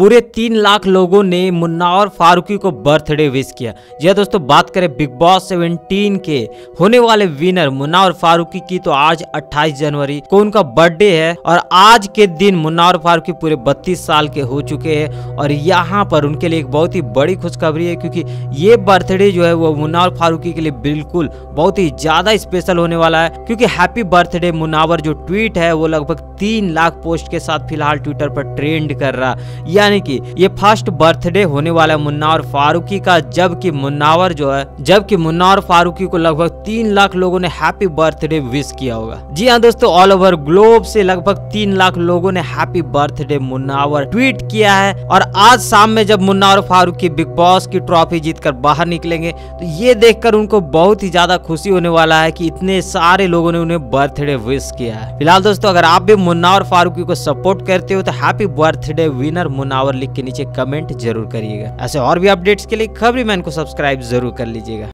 पूरे तीन लाख लोगों ने मुन्ना और फारूकी को बर्थडे विश किया। यह दोस्तों, बात करें बिग बॉस 17 के होने वाले विनर मुन्ना और फारूकी की तो आज 28 जनवरी को उनका बर्थडे है और आज के दिन मुन्ना और फारूकी पूरे 32 साल के हो चुके हैं और यहाँ पर उनके लिए एक बहुत ही बड़ी खुशखबरी है क्योंकि ये बर्थडे जो है वो मुन्ना और फारूकी के लिए बिल्कुल बहुत ही ज़्यादा स्पेशल होने वाला है क्योंकि हैप्पी बर्थडे मुनावर जो ट्वीट है वो लगभग तीन लाख पोस्ट के साथ फ़िलहाल ट्विटर पर ट्रेंड कर रहा। यानी कि ये फ़र्स्ट बर्थडे होने वाला है मुन्ना और फारूकी का, जबकि मुन्नावर जो है, जबकि मुन्ना और फारूकी को लगभग तीन लाख लोगों ने हैप्पी बर्थडे विश किया होगा। जी हाँ दोस्तों ऑल ओवर ग्लोब से लगभग तीन लाख लोगों ने हैप्पी बर्थडे मुन्नावर ट्वीट किया है। और आज शाम में जब मुन्ना और फारूकी बिग बॉस की ट्रॉफी जीत कर बाहर निकलेंगे तो ये देखकर उनको बहुत ही ज़्यादा खुशी होने वाला है कि इतने सारे लोगों ने उन्हें बर्थडे विश किया है। फ़िलहाल दोस्तों, अगर आप भी मुन्ना और फारूकी को सपोर्ट करते हो तो हैप्पी बर्थडे विनर मुनावर लिख के नीचे कमेंट ज़रूर करिएगा। ऐसे और भी अपडेट्स के लिए खबरी मैन को सब्सक्राइब ज़रूर कर लीजिएगा।